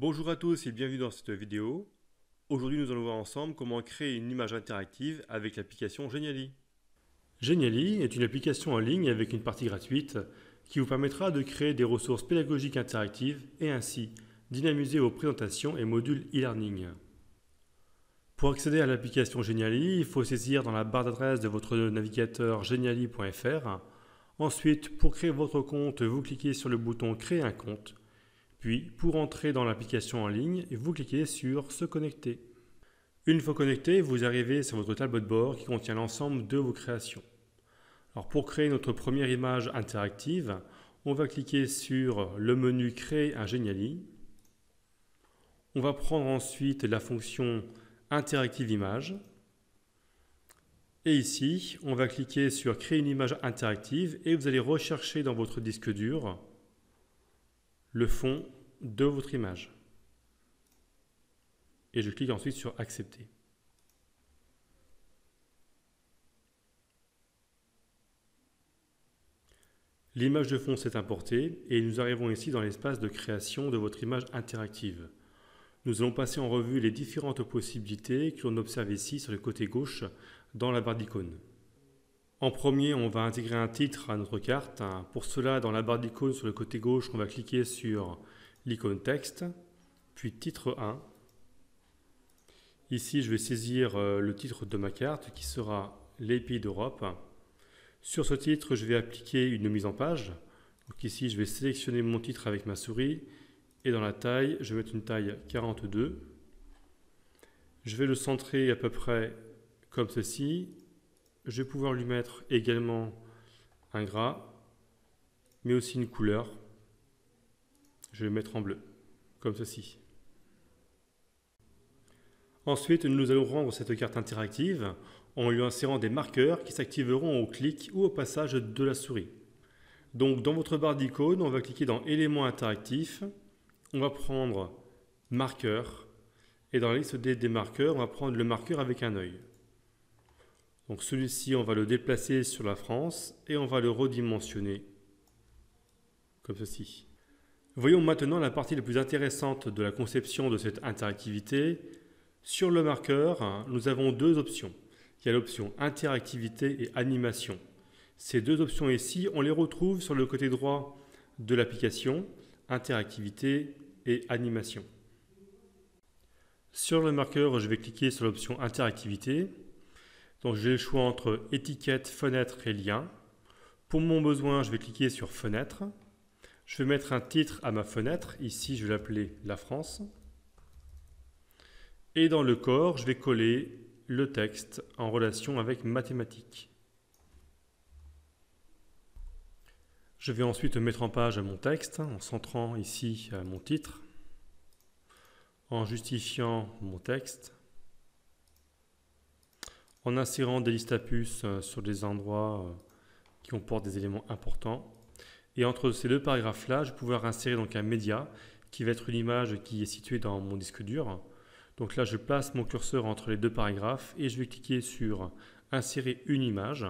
Bonjour à tous et bienvenue dans cette vidéo. Aujourd'hui nous allons voir ensemble comment créer une image interactive avec l'application Geniali. Geniali est une application en ligne avec une partie gratuite qui vous permettra de créer des ressources pédagogiques interactives et ainsi dynamiser vos présentations et modules e-learning. Pour accéder à l'application Geniali, il faut saisir dans la barre d'adresse de votre navigateur geniali.fr. Ensuite, pour créer votre compte, vous cliquez sur le bouton Créer un compte. Puis, pour entrer dans l'application en ligne, vous cliquez sur Se connecter. Une fois connecté, vous arrivez sur votre tableau de bord qui contient l'ensemble de vos créations. Alors pour créer notre première image interactive, on va cliquer sur le menu Créer un Geniali. On va prendre ensuite la fonction Interactive image. Et ici, on va cliquer sur Créer une image interactive et vous allez rechercher dans votre disque dur le fond de votre image. Et je clique ensuite sur Accepter. L'image de fond s'est importée et nous arrivons ici dans l'espace de création de votre image interactive. Nous allons passer en revue les différentes possibilités que l'on observe ici sur le côté gauche dans la barre d'icônes. En premier, on va intégrer un titre à notre carte. Pour cela, dans la barre d'icônes sur le côté gauche, on va cliquer sur l'icône texte, puis titre 1. Ici, je vais saisir euh, le titre de ma carte qui sera les pays d'Europe. Sur ce titre, je vais appliquer une mise en page. Donc ici, je vais sélectionner mon titre avec ma souris et dans la taille, je vais mettre une taille 42. Je vais le centrer à peu près comme ceci. Je vais pouvoir lui mettre également un gras, mais aussi une couleur. Je vais le mettre en bleu, comme ceci. Ensuite, nous allons rendre cette carte interactive en lui insérant des marqueurs qui s'activeront au clic ou au passage de la souris. Donc dans votre barre d'icônes, on va cliquer dans éléments interactifs, on va prendre marqueur et dans la liste des, marqueurs, on va prendre le marqueur avec un œil. Donc celui-ci, on va le déplacer sur la France et on va le redimensionner comme ceci. Voyons maintenant la partie la plus intéressante de la conception de cette interactivité. Sur le marqueur, nous avons deux options. Il y a l'option interactivité et animation. Ces deux options ici, on les retrouve sur le côté droit de l'application interactivité et animation. Sur le marqueur, je vais cliquer sur l'option interactivité. Donc j'ai le choix entre étiquette, fenêtre et lien. Pour mon besoin, je vais cliquer sur fenêtre. Je vais mettre un titre à ma fenêtre. Ici, je vais l'appeler La France. Et dans le corps, je vais coller le texte en relation avec mathématiques. Je vais ensuite mettre en page mon texte en centrant ici mon titre, en justifiant mon texte, en insérant des listes à puces euh, sur des endroits euh, qui comportent des éléments importants. Et entre ces deux paragraphes-là, je vais pouvoir insérer donc un média qui va être une image qui est située dans mon disque dur. Donc là, je place mon curseur entre les deux paragraphes et je vais cliquer sur Insérer une image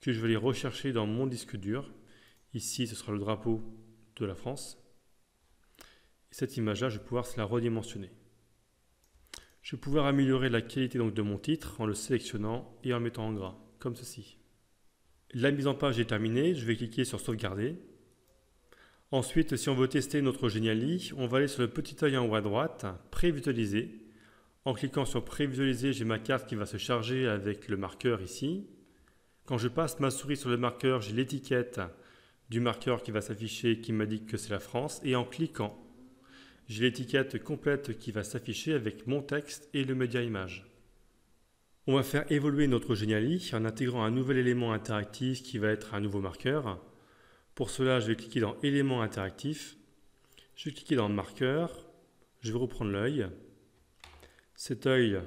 que je vais aller rechercher dans mon disque dur Ici, ce sera le drapeau de la France. Et cette image-là, je vais pouvoir la redimensionner. Je vais pouvoir améliorer la qualité donc, de mon titre en le sélectionnant et en le mettant en gras, comme ceci. La mise en page est terminée, je vais cliquer sur sauvegarder. Ensuite, si on veut tester notre Geniali, on va aller sur le petit œil en haut à droite, prévisualiser. En cliquant sur prévisualiser, j'ai ma carte qui va se charger avec le marqueur ici. Quand je passe ma souris sur le marqueur, j'ai l'étiquette du marqueur qui va s'afficher qui m'indique que c'est la France et en cliquant, j'ai l'étiquette complète qui va s'afficher avec mon texte et le média image. On va faire évoluer notre Geniali en intégrant un nouvel élément interactif qui va être un nouveau marqueur. Pour cela, je vais cliquer dans élément interactif. Je vais cliquer dans marqueur. Je vais reprendre l'œil. Cet œil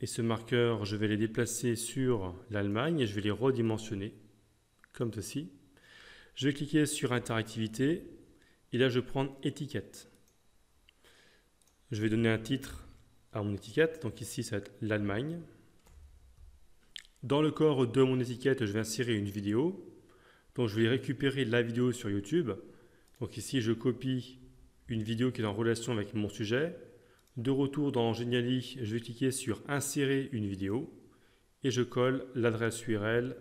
et ce marqueur, je vais les déplacer sur l'Allemagne et je vais les redimensionner comme ceci. Je vais cliquer sur interactivité et là je vais prendre étiquette. Je vais donner un titre à mon étiquette, donc ici ça va être l'Allemagne. Dans le corps de mon étiquette, je vais insérer une vidéo. Donc je vais récupérer la vidéo sur YouTube. Donc ici je copie une vidéo qui est en relation avec mon sujet. De retour dans Geniali, je vais cliquer sur Insérer une vidéo et je colle l'adresse URL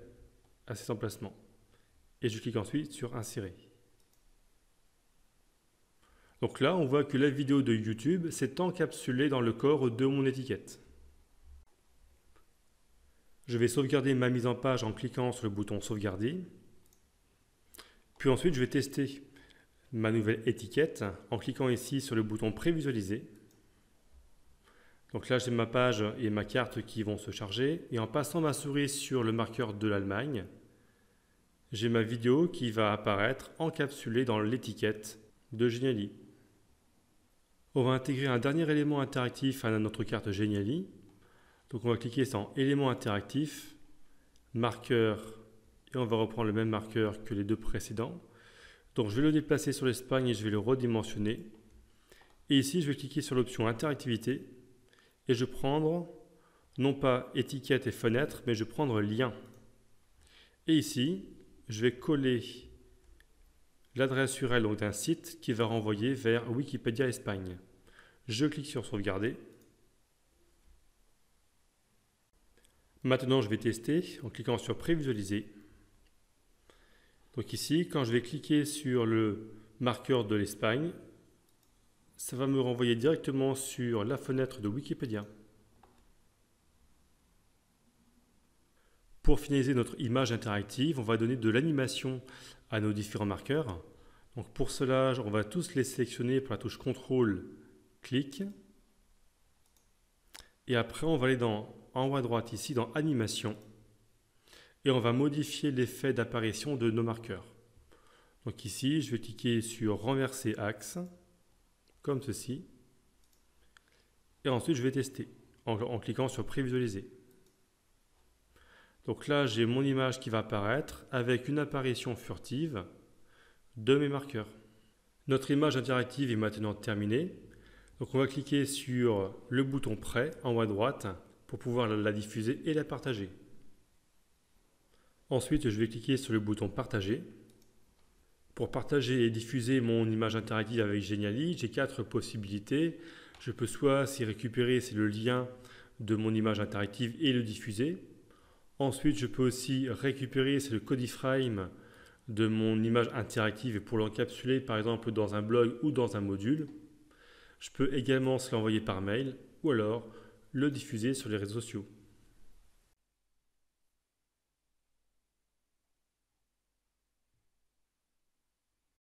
à cet emplacement. Et je clique ensuite sur Insérer. Donc là, on voit que la vidéo de YouTube s'est encapsulée dans le corps de mon étiquette. Je vais sauvegarder ma mise en page en cliquant sur le bouton Sauvegarder. Puis ensuite, je vais tester ma nouvelle étiquette en cliquant ici sur le bouton Prévisualiser. Donc là, j'ai ma page et ma carte qui vont se charger. Et en passant ma souris sur le marqueur de l'Allemagne, j'ai ma vidéo qui va apparaître encapsulée dans l'étiquette de Geniali. On va intégrer un dernier élément interactif à notre carte Geniali. Donc on va cliquer sur élément interactif, marqueur, et on va reprendre le même marqueur que les deux précédents. Donc je vais le déplacer sur l'Espagne et je vais le redimensionner. Et ici, je vais cliquer sur l'option interactivité et je vais prendre non pas étiquette et fenêtre, mais je vais prendre lien. Et ici, je vais coller l'adresse URL d'un site qui va renvoyer vers Wikipédia Espagne. Je clique sur sauvegarder. Maintenant, je vais tester en cliquant sur prévisualiser. Donc ici, quand je vais cliquer sur le marqueur de l'Espagne, ça va me renvoyer directement sur la fenêtre de Wikipédia. Pour finaliser notre image interactive, on va donner de l'animation à nos différents marqueurs. Donc pour cela, on va tous les sélectionner par la touche CTRL, clic. Et après, on va aller dans, en haut à droite ici dans Animation. Et on va modifier l'effet d'apparition de nos marqueurs. Donc ici, je vais cliquer sur Renverser axe, comme ceci. Et ensuite, je vais tester en cliquant sur Prévisualiser. Donc là, j'ai mon image qui va apparaître avec une apparition furtive de mes marqueurs. Notre image interactive est maintenant terminée. Donc on va cliquer sur le bouton Prêt en haut à droite pour pouvoir la diffuser et la partager. Ensuite, je vais cliquer sur le bouton Partager. Pour partager et diffuser mon image interactive avec Geniali, j'ai quatre possibilités. Je peux soit s'y récupérer, c'est le lien de mon image interactive et le diffuser. Ensuite, je peux aussi récupérer, le codiframe de mon image interactive pour l'encapsuler par exemple dans un blog ou dans un module. Je peux également l'envoyer par mail ou alors le diffuser sur les réseaux sociaux.